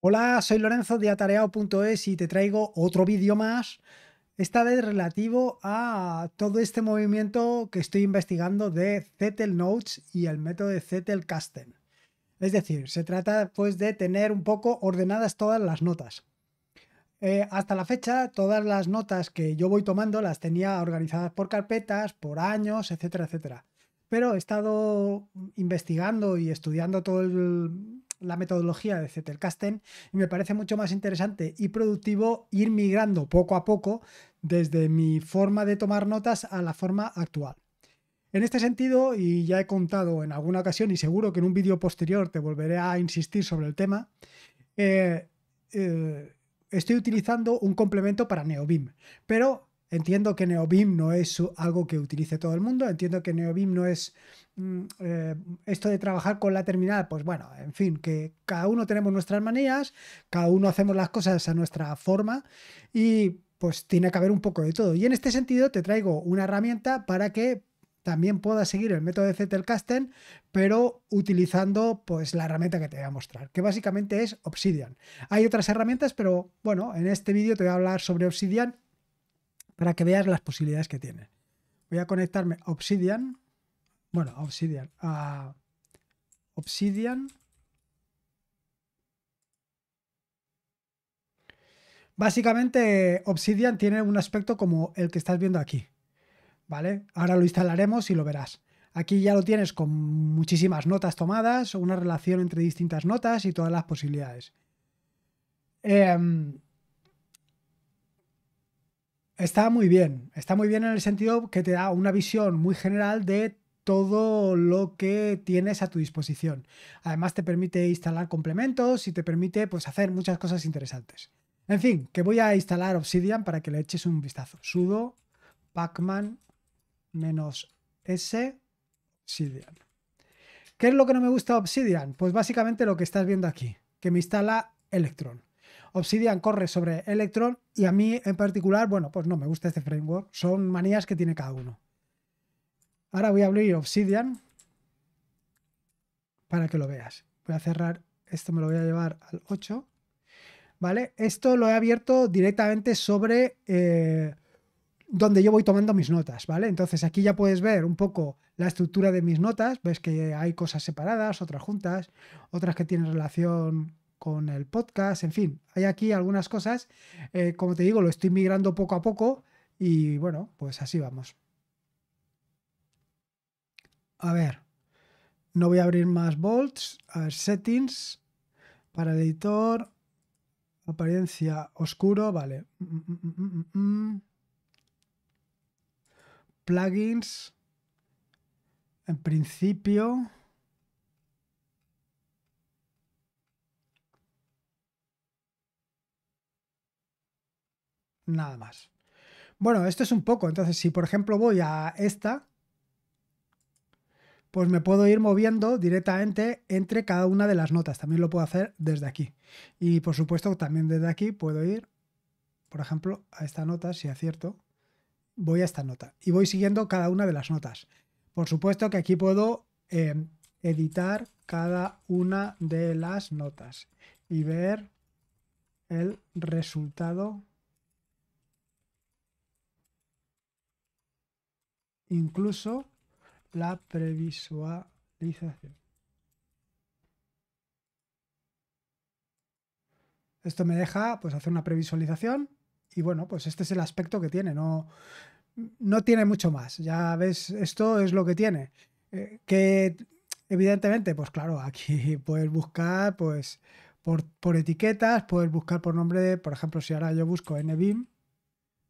Hola, soy Lorenzo de atareado.es y te traigo otro vídeo más, esta vez relativo a todo este movimiento que estoy investigando de Zettel Notes y el método de Zettel Casten. Es decir, se trata pues de tener un poco ordenadas todas las notas. Eh, hasta la fecha, todas las notas que yo voy tomando las tenía organizadas por carpetas, por años, etcétera, etcétera. Pero he estado investigando y estudiando todo el, la metodología de Zettelkasten y me parece mucho más interesante y productivo ir migrando poco a poco desde mi forma de tomar notas a la forma actual. En este sentido, y ya he contado en alguna ocasión y seguro que en un vídeo posterior te volveré a insistir sobre el tema, eh, eh, estoy utilizando un complemento para NeoBeam, pero Entiendo que NeoBeam no es algo que utilice todo el mundo, entiendo que NeoBeam no es mm, eh, esto de trabajar con la terminal, pues bueno, en fin, que cada uno tenemos nuestras manías, cada uno hacemos las cosas a nuestra forma y pues tiene que haber un poco de todo. Y en este sentido te traigo una herramienta para que también puedas seguir el método de Zettelkasten, pero utilizando pues la herramienta que te voy a mostrar, que básicamente es Obsidian. Hay otras herramientas, pero bueno, en este vídeo te voy a hablar sobre Obsidian para que veas las posibilidades que tiene. Voy a conectarme a Obsidian, bueno, a Obsidian, a Obsidian. Básicamente, Obsidian tiene un aspecto como el que estás viendo aquí. ¿Vale? Ahora lo instalaremos y lo verás. Aquí ya lo tienes con muchísimas notas tomadas, una relación entre distintas notas y todas las posibilidades. Eh, Está muy bien, está muy bien en el sentido que te da una visión muy general de todo lo que tienes a tu disposición. Además te permite instalar complementos y te permite pues, hacer muchas cosas interesantes. En fin, que voy a instalar Obsidian para que le eches un vistazo. sudo pacman -s Obsidian. ¿Qué es lo que no me gusta Obsidian? Pues básicamente lo que estás viendo aquí, que me instala Electron. Obsidian corre sobre Electron y a mí en particular, bueno, pues no me gusta este framework. Son manías que tiene cada uno. Ahora voy a abrir Obsidian para que lo veas. Voy a cerrar, esto me lo voy a llevar al 8. ¿Vale? Esto lo he abierto directamente sobre eh, donde yo voy tomando mis notas, ¿vale? Entonces aquí ya puedes ver un poco la estructura de mis notas. Ves que hay cosas separadas, otras juntas, otras que tienen relación con el podcast, en fin, hay aquí algunas cosas. Eh, como te digo, lo estoy migrando poco a poco y bueno, pues así vamos. A ver, no voy a abrir más bolts. A ver, settings para el editor. Apariencia oscuro, vale. Plugins. En principio. Nada más. Bueno, esto es un poco. Entonces, si por ejemplo voy a esta, pues me puedo ir moviendo directamente entre cada una de las notas. También lo puedo hacer desde aquí. Y por supuesto, también desde aquí puedo ir, por ejemplo, a esta nota, si acierto, voy a esta nota. Y voy siguiendo cada una de las notas. Por supuesto que aquí puedo eh, editar cada una de las notas y ver el resultado incluso la previsualización. Esto me deja pues hacer una previsualización y bueno, pues este es el aspecto que tiene, no, no tiene mucho más. Ya ves, esto es lo que tiene. Eh, que evidentemente, pues claro, aquí puedes buscar pues por, por, etiquetas, puedes buscar por nombre, por ejemplo, si ahora yo busco NBIM,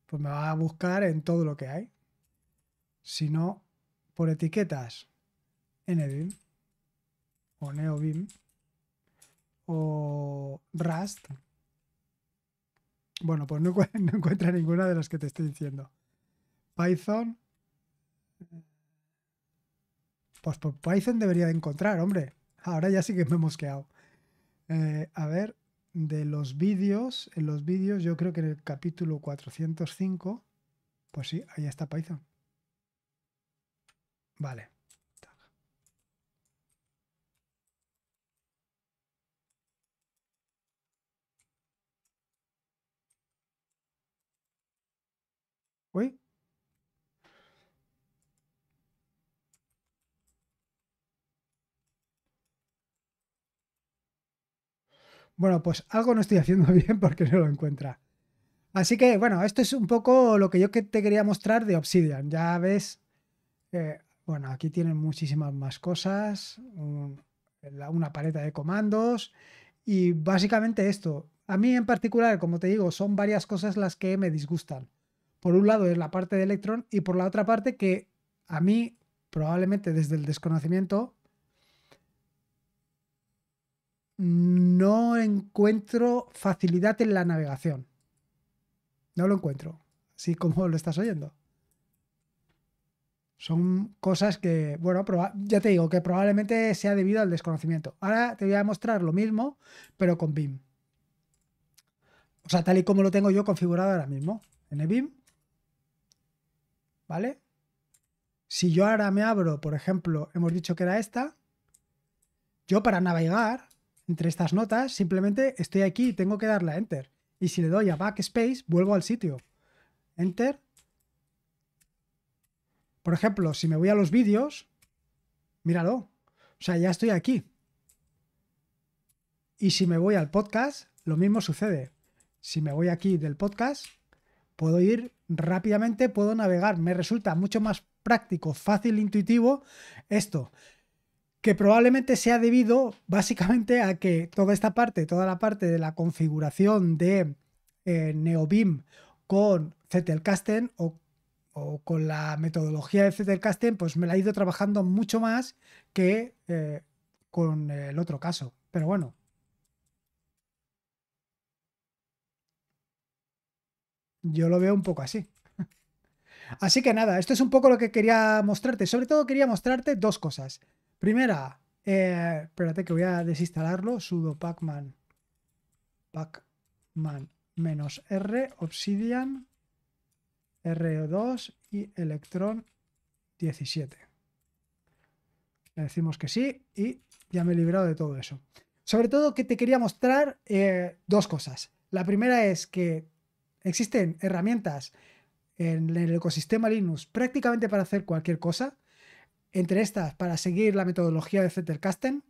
pues me va a buscar en todo lo que hay sino por etiquetas NBIM o NeoBIM o Rust. Bueno, pues no, encuentra ninguna de las que te estoy diciendo. Python. Pues por Python debería de encontrar, hombre. Ahora ya sí que me he mosqueado. Eh, a ver, de los vídeos, en los vídeos yo creo que en el capítulo 405, pues sí, ahí está Python. Vale. Uy. Bueno, pues algo no estoy haciendo bien porque no lo encuentra. Así que, bueno, esto es un poco lo que yo te quería mostrar de Obsidian. Ya ves, eh, bueno, aquí tienen muchísimas más cosas, una paleta de comandos y básicamente esto. A mí en particular, como te digo, son varias cosas las que me disgustan. Por un lado es la parte de Electron y por la otra parte que a mí, probablemente desde el desconocimiento, no encuentro facilidad en la navegación. No lo encuentro, así como lo estás oyendo. Son cosas que, bueno, ya te digo que probablemente sea debido al desconocimiento. Ahora te voy a mostrar lo mismo, pero con BIM. O sea, tal y como lo tengo yo configurado ahora mismo. En el BIM. ¿Vale? Si yo ahora me abro, por ejemplo, hemos dicho que era esta. Yo para navegar entre estas notas, simplemente estoy aquí y tengo que darle a Enter. Y si le doy a Backspace, vuelvo al sitio. Enter. Por ejemplo, si me voy a los vídeos, míralo. O sea, ya estoy aquí. Y si me voy al podcast, lo mismo sucede. Si me voy aquí del podcast, puedo ir rápidamente, puedo navegar. Me resulta mucho más práctico, fácil, intuitivo esto que probablemente sea debido básicamente a que toda esta parte, toda la parte de la configuración de eh, NeoBeam con Zettelkasten o, con la metodología de Zettelkasten, pues me la he ido trabajando mucho más que eh, con el otro caso. Pero bueno. Yo lo veo un poco así. Así que nada, esto es un poco lo que quería mostrarte. Sobre todo quería mostrarte dos cosas. Primera, eh, espérate que voy a desinstalarlo, sudo pacman pacman r, obsidian, ro2 y electron 17. Le decimos que sí y ya me he librado de todo eso. Sobre todo que te quería mostrar eh, dos cosas. La primera es que existen herramientas en el ecosistema Linux prácticamente para hacer cualquier cosa entre estas para seguir la metodología de Zettelkasten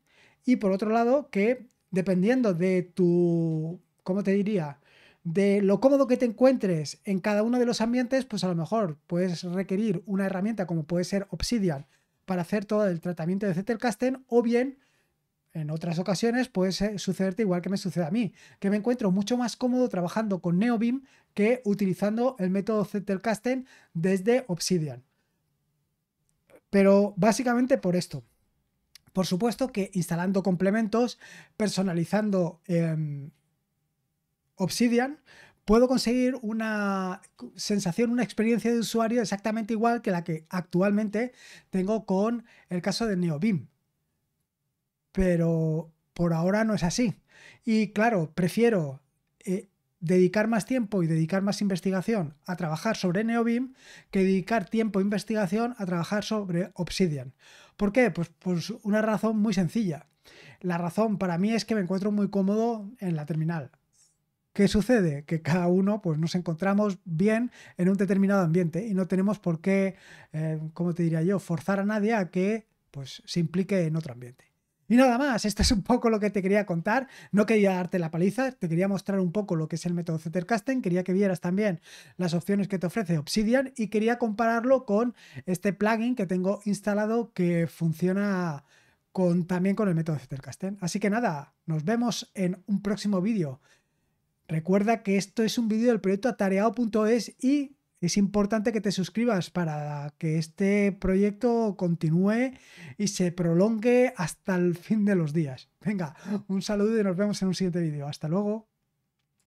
y por otro lado que dependiendo de tu, ¿cómo te diría? De lo cómodo que te encuentres en cada uno de los ambientes, pues a lo mejor puedes requerir una herramienta como puede ser Obsidian para hacer todo el tratamiento de Zettelkasten o bien en otras ocasiones puede sucederte igual que me sucede a mí, que me encuentro mucho más cómodo trabajando con NeoBeam que utilizando el método Zettelkasten desde Obsidian. Pero básicamente por esto. Por supuesto que instalando complementos, personalizando em, Obsidian, puedo conseguir una sensación, una experiencia de usuario exactamente igual que la que actualmente tengo con el caso de NeoBeam. Pero por ahora no es así. Y claro, prefiero eh, dedicar más tiempo y dedicar más investigación a trabajar sobre NeoBeam que dedicar tiempo e investigación a trabajar sobre Obsidian. ¿Por qué? Pues, pues una razón muy sencilla. La razón para mí es que me encuentro muy cómodo en la terminal. ¿Qué sucede? Que cada uno pues, nos encontramos bien en un determinado ambiente y no tenemos por qué, eh, como te diría yo, forzar a nadie a que pues, se implique en otro ambiente. Y nada más, esto es un poco lo que te quería contar. No quería darte la paliza, te quería mostrar un poco lo que es el método Zetterkasten. Quería que vieras también las opciones que te ofrece Obsidian y quería compararlo con este plugin que tengo instalado que funciona con, también con el método Zetterkasten. Así que nada, nos vemos en un próximo vídeo. Recuerda que esto es un vídeo del proyecto atareado.es y es importante que te suscribas para que este proyecto continúe y se prolongue hasta el fin de los días. Venga, un saludo y nos vemos en un siguiente vídeo. Hasta luego.